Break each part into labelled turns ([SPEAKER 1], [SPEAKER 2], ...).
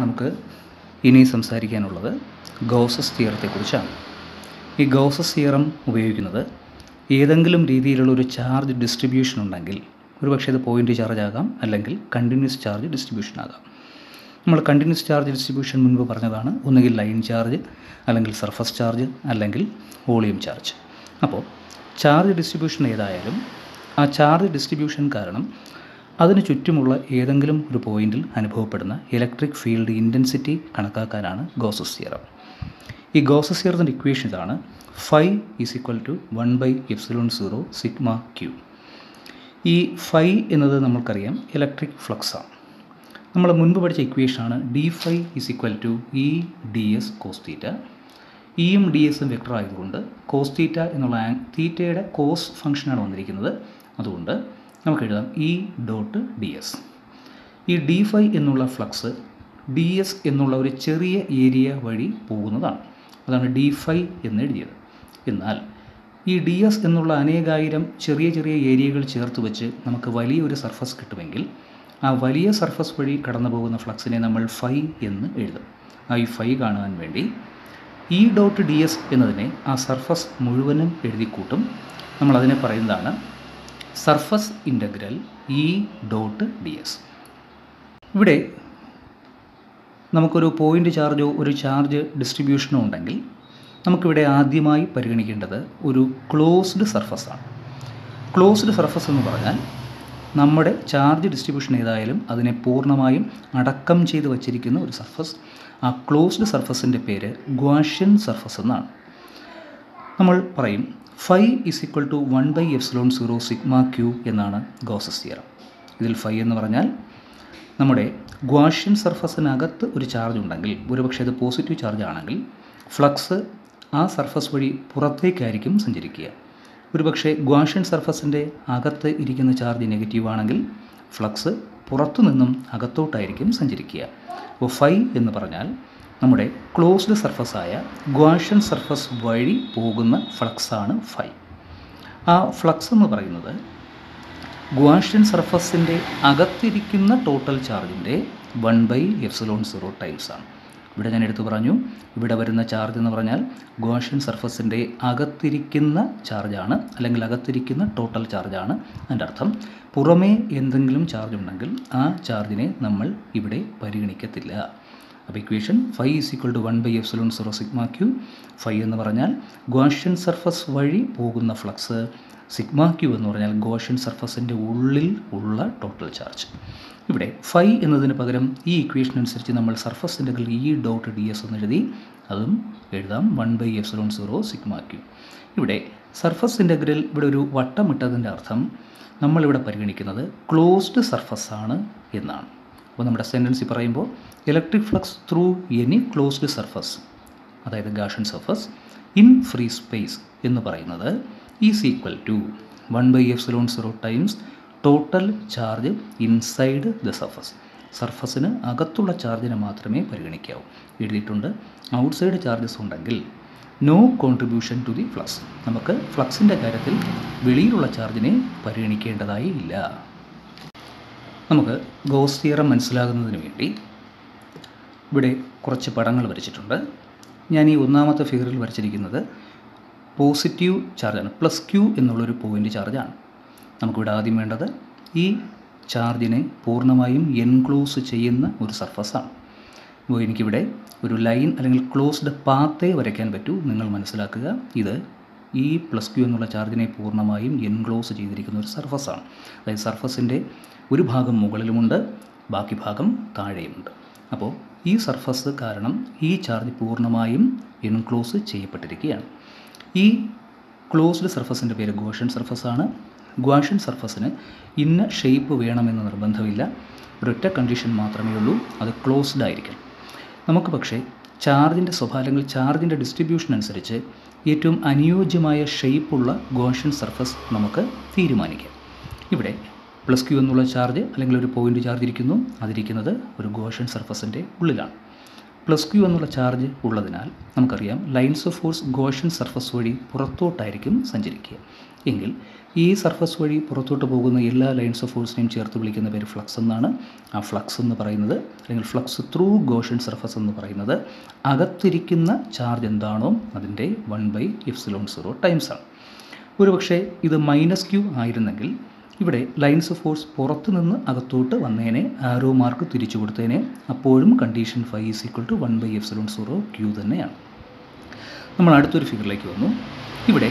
[SPEAKER 1] നമുക്ക് ഇനി സംസാരിക്കാനുള്ളത് ഗൗസസ് തിയറത്തെക്കുറിച്ചാണ്. ഈ ഗൗസസ് തിയറം ഉപയോഗിക്കുന്നത് ഏതെങ്കിലും രീതിയിലുള്ള ഒരു ചാർജ് ഡിസ്ട്രിബ്യൂഷൻ ഉണ്ടെങ്കിൽ ഒരുപക്ഷെ അത് പോയിന്റ് ചാർജ് ആകാം അല്ലെങ്കിൽ കണ്ടിന്യൂസ് ചാർജ് ഡിസ്ട്രിബ്യൂഷൻ ആകാം. നമ്മൾ കണ്ടിന്യൂസ് ചാർജ് ഡിസ്ട്രിബ്യൂഷൻ മുൻപ് പറഞ്ഞതാണ് ഒന്നുകിൽ ലൈൻ ചാർജ് അല്ലെങ്കിൽ സർഫസ് ചാർജ് അല്ലെങ്കിൽ വോളിയം ചാർജ് അപ്പോൾ ചാർജ് ഡിസ്ട്രിബ്യൂഷൻ ഏതായാലും ആ ചാർജ് ഡിസ്ട്രിബ്യൂഷൻ കാരണം അതിന് ചുറ്റുമുള്ള ഏതെങ്കിലും ഒരു പോയിന്റിൽ അനുഭവപ്പെടുന്ന ഇലക്ട്രിക് ഫീൽഡ് ഇന്റൻസിറ്റി കണക്കാക്കാനാണ് ഗോസസ് തിയറം. ഈ ഗോസസ് തിയറത്തിന്റെ ഇക്വേഷൻ ഇതാണ് phi is equal to one by epsilon zero sigma Q ഈ ഫൈ എന്നത് നമ്മൾക്കറിയാം ഇലക്ട്രിക് ഫ്ലക്സാണ് നമ്മൾ മുൻപ് പഠിച്ച ഇക്വേഷനാണ് D phi is equal to E D S cos theta ഇയും D എസും വെക്ടർ ആയതുകൊണ്ട് തീറ്റ എന്നുള്ള തീറ്റയുടെ കോസ് ഫംഗ്ഷനാണ് വന്നിരിക്കുന്നത്. അതുകൊണ്ട് നമുക്ക് എഴുതാം E dot D S E D phi എന്നുള്ള ഫ്ലക്സ് ഡി എസ് എന്നുള്ള ഒരു ചെറിയ ഏരിയ വഴി പോകുന്നതാണ്. അതാണ് ഡി ഫൈ എന്ന് എഴുതിയത്. എന്നാൽ ഈ ഡി എസ് എന്നുള്ള അനേകായിരം ചെറിയ ചെറിയ ഏരിയകൾ ചേർത്ത് വെച്ച് നമുക്ക് വലിയൊരു സർഫസ് കിട്ടുമെങ്കിൽ ആ വലിയ സർഫസ് വഴി കടന്നു പോകുന്ന ഫ്ലക്സിനെ നമ്മൾ ഫൈ എന്ന് എഴുതും. ആ ഈ ഫൈ കാണാൻ വേണ്ടി ഇ ഡോട്ട് ഡി എസ് എന്നതിനെ ആ സർഫസ് മുഴുവനും എഴുതി കൂട്ടും നമ്മൾ അതിനെ പറയുന്നതാണ് surface integral E dot D S ഇവിടെ നമുക്കൊരു പോയിന്റ് ചാർജോ ഒരു ചാർജ് ഡിസ്ട്രിബ്യൂഷനോ ഉണ്ടെങ്കിൽ നമുക്കിവിടെ ആദ്യമായി പരിഗണിക്കേണ്ടത് ഒരു ക്ലോസ്ഡ് സർഫസാണ് ക്ലോസ്ഡ് സർഫസ് എന്ന് പറഞ്ഞാൽ നമ്മുടെ ചാർജ് ഡിസ്ട്രിബ്യൂഷൻ ഏതായാലും അതിനെ പൂർണമായും അടക്കം ചെയ്ത് വച്ചിരിക്കുന്ന ഒരു സർഫസ് ആ ക്ലോസ്ഡ് സർഫസിന്റെ പേര് ഗ്വാഷ്യൻ സർഫസ് എന്നാണ്. നമ്മൾ പറയും phi is equal to one by epsilon zero sigma Q എന്നാണ് ഗോസസ് തിയറം. ഇതിൽ ഫൈ എന്ന് പറഞ്ഞാൽ നമ്മുടെ ഗ്വാഷ്യൻ സർഫസിനകത്ത് ഒരു ചാർജ് ഉണ്ടെങ്കിൽ ഒരുപക്ഷെ അത് പോസിറ്റീവ് ചാർജ് ആണെങ്കിൽ ഫ്ലക്സ് ആ സർഫസ് വഴി പുറത്തേക്കായിരിക്കും സഞ്ചരിക്കുക. ഒരുപക്ഷെ ഗ്വാഷ്യൻ സർഫസിന്റെ അകത്ത് ഇരിക്കുന്ന ചാർജ് നെഗറ്റീവ് ആണെങ്കിൽ ഫ്ലക്സ് പുറത്തു നിന്നും അകത്തോട്ടായിരിക്കും സഞ്ചരിക്കുക. അപ്പോൾ ഫൈ എന്ന് പറഞ്ഞാൽ നമ്മുടെ ക്ലോസ്ഡ് സർഫസായ ഗ്വാഷൻ സർഫസ് വഴി പോകുന്ന ഫ്ലക്സാണ് ഫൈ ആ ഫ്ലക്സ് എന്ന് പറയുന്നത് ഗ്വാഷൻ സർഫസിന്റെ അകത്തിരിക്കുന്ന ടോട്ടൽ ചാർജിന്റെ one by epsilon zero times ആണ്. ഇവിടെ ഞാൻ എടുത്തു പറഞ്ഞു. ഇവിടെ വരുന്ന ചാർജ് എന്ന് പറഞ്ഞാൽ ഗ്വാഷൻ സർഫസിന്റെ അകത്തിരിക്കുന്ന ചാർജാണ് അല്ലെങ്കിൽ അകത്തിരിക്കുന്ന ടോട്ടൽ ചാർജാണ് അതിന്റെ അർത്ഥം. പുറമേ എന്തെങ്കിലും ചാർജ് ഉണ്ടെങ്കിൽ ആ ചാർജിനെ നമ്മൾ ഇവിടെ പരിഗണിക്കത്തില്ല. അപ്പോൾ equation phi is equal to one by F epsilon zero sigma Q phi എന്ന് പറഞ്ഞാൽ ഗോഷ്യൻ സർഫസ് വഴി പോകുന്ന ഫ്ലക്സ് സിഗ്മ ക്യൂ എന്ന് പറഞ്ഞാൽ ഗോഷ്യൻ സർഫസിന്റെ ഉള്ളിൽ ഉള്ള ടോട്ടൽ ചാർജ് ഇവിടെ ഫൈ എന്നതിന് പകരം ഈ ഇക്വേഷൻ അനുസരിച്ച് നമ്മൾ surface integral E dot D S എന്ന് എഴുതി അതും എഴുതാം one by epsilon zero sigma Q ഇവിടെ സർഫസ് ഇന്റഗ്രൽ ഇവിടെ ഒരു വട്ടമിട്ടതിന്റെ അർത്ഥം നമ്മളിവിടെ പരിഗണിക്കുന്നത് ക്ലോസ്ഡ് സർഫസ് ആണ് എന്നാണ്. അപ്പോൾ നമ്മുടെ സെന്റൻസി പറയുമ്പോൾ electric flux through any closed surface അതായത് Gaussian surface in free space എന്ന് പറയുന്നത് is equal to one by epsilon zero times total charge inside the surface സർഫസിന് അകത്തുള്ള ചാർജിനെ മാത്രമേ പരിഗണിക്കാവൂ. എഴുതിയിട്ടുണ്ട് ഔട്ട്സൈഡ് ചാർജസ് ഉണ്ടെങ്കിൽ no contribution to the flux നമുക്ക് ഫ്ലക്സിന്റെ കാര്യത്തിൽ വെളിയിലുള്ള ചാർജിനെ പരിഗണിക്കേണ്ടതായി ഇല്ല. നമുക്ക് ഗോസ് തിയറം മനസ്സിലാകുന്നതിന് വേണ്ടി ഇവിടെ കുറച്ച് പടങ്ങൾ വരച്ചിട്ടുണ്ട്. ഞാൻ ഈ ഒന്നാമത്തെ ഫിഗറിൽ വരച്ചിരിക്കുന്നത് പോസിറ്റീവ് ചാർജാണ് പ്ലസ് ക്യൂ എന്നുള്ളൊരു പോയിന്റ് ചാർജാണ്. നമുക്കിവിടെ ആദ്യം വേണ്ടത് ഈ ചാർജിനെ പൂർണമായും എൻക്ലോസ് ചെയ്യുന്ന ഒരു സർഫസാണ്. അപ്പോൾ എനിക്കിവിടെ ഒരു ലൈൻ അല്ലെങ്കിൽ ക്ലോസ്ഡ് പാത്തേ വരയ്ക്കാൻ പറ്റൂ നിങ്ങൾ മനസ്സിലാക്കുക. ഇത് ഈ പ്ലസ് ക്യൂ എന്നുള്ള ചാർജിനെ പൂർണമായും എൻക്ലോസ് ചെയ്തിരിക്കുന്ന ഒരു സർഫസാണ്. അതായത് സർഫസിന്റെ ഒരു ഭാഗം മുകളിലുമുണ്ട് ബാക്കി ഭാഗം താഴെയുമുണ്ട്. അപ്പോൾ ഈ സർഫസ് കാരണം ഈ ചാർജ് പൂർണമായും എൻക്ലോസ് ചെയ്യപ്പെട്ടിരിക്കുകയാണ്. ഈ ക്ലോസ്ഡ് സർഫസിന്റെ പേര് ഗോഷൻ സർഫസാണ്. ഗ്വാഷൻ സർഫസിന് ഇന്ന ഷേപ്പ് വേണമെന്ന് നിർബന്ധമില്ല. ഒരൊറ്റ കണ്ടീഷൻ മാത്രമേ ഉള്ളൂ അത് ക്ലോസ്ഡ് ആയിരിക്കണം. നമുക്ക് പക്ഷേ ചാർജിന്റെ സ്വഭാവങ്ങൾ ചാർജിന്റെ ഡിസ്ട്രിബ്യൂഷൻ അനുസരിച്ച് ഏറ്റവും അനുയോജ്യമായ ഷേപ്പുള്ള ഗോഷൻ സർഫസ് നമുക്ക് തീരുമാനിക്കാം. ഇവിടെ പ്ലസ് ക്യൂ എന്നുള്ള ചാർജ് അല്ലെങ്കിൽ ഒരു പോയിന്റ് ചാർജ് ഇരിക്കുന്നു. അതിരിക്കുന്നത് ഒരു ഗോഷൻ സർഫസിന്റെ ഉള്ളിലാണ്. പ്ലസ് ക്യൂ എന്നുള്ള ചാർജ് ഉള്ളതിനാൽ നമുക്കറിയാം lines of force Gaussian surface വഴി പുറത്തോട്ടായിരിക്കും സഞ്ചരിക്കുക. എങ്കിൽ ഈ സർഫസ് വഴി പുറത്തോട്ട് പോകുന്ന എല്ലാ ലൈൻസ് ഓഫ് ഫോഴ്സിനെയും ചേർത്ത് വിളിക്കുന്ന പേര് ഫ്ലക്സ് എന്നാണ്. ആ ഫ്ലക്സ് എന്ന് പറയുന്നത് അല്ലെങ്കിൽ ഫ്ലക്സ് ത്രൂ ഗോഷൻ സർഫസ് എന്ന് പറയുന്നത് അകത്തിരിക്കുന്ന ചാർജ് എന്താണോ അതിന്റെ one by epsilon zero ടൈംസാണ് ഒരുപക്ഷെ ഇത് മൈനസ് ക്യൂ ആയിരുന്നെങ്കിൽ ഇവിടെ ലൈൻസ് ഓഫ് ഫോഴ്സ് പുറത്തുനിന്ന് അകത്തോട്ട് വന്നേനെ ആരോ മാർക്ക് തിരിച്ചു കൊടുത്തേനെ. അപ്പോഴും condition phi is equal to one by epsilon zero Q തന്നെയാണ്. നമ്മൾ അടുത്തൊരു ഫിഗറിലേക്ക് വന്നു. ഇവിടെ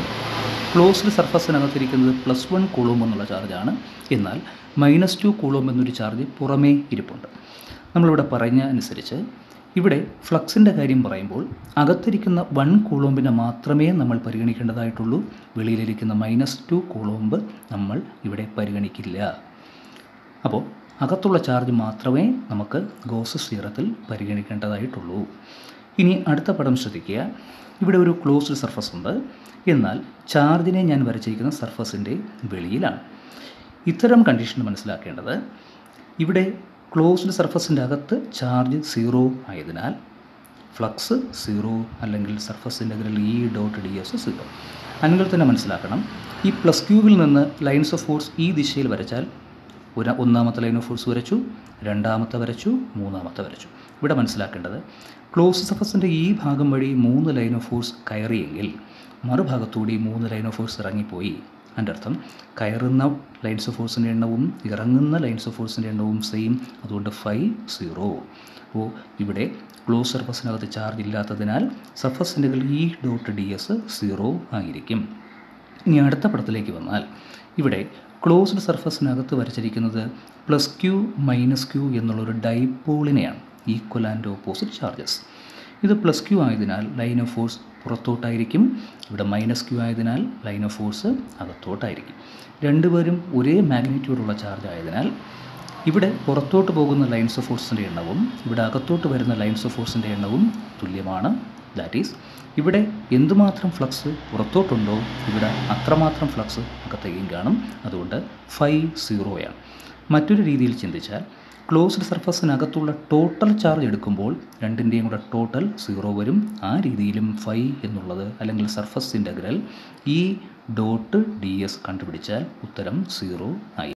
[SPEAKER 1] ക്ലോസ്ഡ് സർഫസിനകത്തിരിക്കുന്നത് പ്ലസ് വൺ കൂളോം എന്നുള്ള ചാർജാണ് എന്നാൽ മൈനസ് ടു കൂളോം എന്നൊരു ചാർജ് പുറമേ ഇരിപ്പുണ്ട്. നമ്മളിവിടെ പറഞ്ഞ അനുസരിച്ച് ഇവിടെ ഫ്ലക്സിന്റെ കാര്യം പറയുമ്പോൾ അകത്തിരിക്കുന്ന വൺ കൂളോമ്പിനെ മാത്രമേ നമ്മൾ പരിഗണിക്കേണ്ടതായിട്ടുള്ളൂ. വെളിയിലിരിക്കുന്ന മൈനസ് ടു കൂളോമ്പ് നമ്മൾ ഇവിടെ പരിഗണിക്കില്ല. അപ്പോൾ അകത്തുള്ള ചാർജ് മാത്രമേ നമുക്ക് ഗോസ് സീറത്തിൽ പരിഗണിക്കേണ്ടതായിട്ടുള്ളൂ. ഇനി അടുത്ത പടം ശ്രദ്ധിക്കുക. ഇവിടെ ഒരു ക്ലോസ്ഡ് സർഫസ് ഉണ്ട്. എന്നാൽ ചാർജിനെ ഞാൻ വരച്ചിരിക്കുന്ന സർഫസിന്റെ വെളിയിലാണ്. ഇത്തരം കണ്ടീഷൻ മനസ്സിലാക്കേണ്ടത് ഇവിടെ ക്ലോസ്ഡ് സർഫസിന്റെ അകത്ത് ചാർജ് സീറോ ആയതിനാൽ ഫ്ലക്സ് സീറോ അല്ലെങ്കിൽ surface integral E dot D S zero. അങ്ങനെ തന്നെ മനസ്സിലാക്കണം ഈ പ്ലസ് ക്യൂവിൽ നിന്ന് ലൈൻസ് ഓഫ് ഫോഴ്സ് ഈ ദിശയിൽ വരച്ചാൽ ഒരു ഒന്നാമത്തെ ലൈൻ ഓഫ് ഫോഴ്സ് വരച്ചു രണ്ടാമത്തെ വരച്ചു മൂന്നാമത്തെ വരച്ചു. ഇവിടെ മനസ്സിലാക്കേണ്ടത് ക്ലോസ് സർഫസിന്റെ ഈ ഭാഗം വഴി മൂന്ന് ലൈൻ ഓഫ് ഫോഴ്സ് കയറിയെങ്കിൽ മറുഭാഗത്തുകൂടി മൂന്ന് ലൈൻ ഓഫ് ഫോഴ്സ് ഇറങ്ങിപ്പോയി. അതിന്റെ അർത്ഥം കയറുന്ന ലൈൻസ് ഓഫ് ഫോഴ്സിന്റെ എണ്ണവും ഇറങ്ങുന്ന ലൈൻസ് ഓഫ് ഫോഴ്സിന്റെ എണ്ണവും സെയിം അതുകൊണ്ട് ഫൈവ് സീറോ അപ്പോൾ ഇവിടെ ക്ലോസ് സർഫസിനകത്ത് ചാർജ് ഇല്ലാത്തതിനാൽ surface integral E dot D S zero ആയിരിക്കും. ഇനി അടുത്ത പടത്തിലേക്ക് വന്നാൽ ഇവിടെ ക്ലോസ്ഡ് സർഫസിനകത്ത് വരച്ചിരിക്കുന്നത് പ്ലസ് ക്യൂ മൈനസ് ക്യൂ എന്നുള്ളൊരു ഡൈപോളിനെയാണ് ഈക്വൽ ആൻഡ് ഓപ്പോസിറ്റ് ചാർജസ് ഇത് പ്ലസ് ക്യൂ ആയതിനാൽ ലൈൻ ഓഫ് ഫോഴ്സ് പുറത്തോട്ടായിരിക്കും. ഇവിടെ മൈനസ് ക്യൂ ആയതിനാൽ ലൈൻ ഓഫ് ഫോഴ്സ് അകത്തോട്ടായിരിക്കും. രണ്ടുപേരും ഒരേ മാഗ്നിറ്റ്യൂഡുള്ള ചാർജ് ആയതിനാൽ ഇവിടെ പുറത്തോട്ട് പോകുന്ന ലൈൻസ് ഓഫ് ഫോഴ്സിന്റെ എണ്ണവും ഇവിടെ അകത്തോട്ട് വരുന്ന ലൈൻസ് ഓഫ് ഫോഴ്സിന്റെ എണ്ണവും തുല്യമാണ്. ദാറ്റ് ഈസ് ഇവിടെ എന്തുമാത്രം ഫ്ലക്സ് പുറത്തോട്ടുണ്ടോ ഇവിടെ അത്രമാത്രം ഫ്ലക്സ് അകത്തേക്കും കാണും. അതുകൊണ്ട് ഫൈവ് സീറോയാണ് മറ്റൊരു രീതിയിൽ ചിന്തിച്ചാൽ ക്ലോസ്ഡ് സർഫസിനകത്തുള്ള ടോട്ടൽ ചാർജ് എടുക്കുമ്പോൾ രണ്ടിന്റെയും കൂടെ ടോട്ടൽ സീറോ വരും. ആ രീതിയിലും ഫൈ എന്നുള്ളത് അല്ലെങ്കിൽ surface integral E dot D S കണ്ടുപിടിച്ചാൽ ഉത്തരം സീറോ ആയി